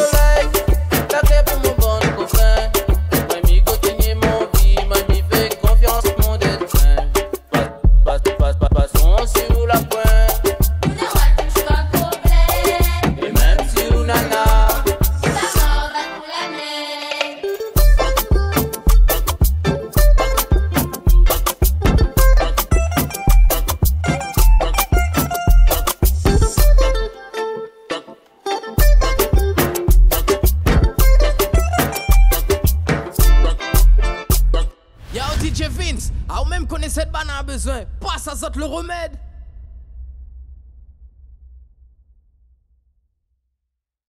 like, la crêpe, mon bon cousin. Yo DJ Vince, a ou même connaît cette banane a besoin, passe à autres le remède.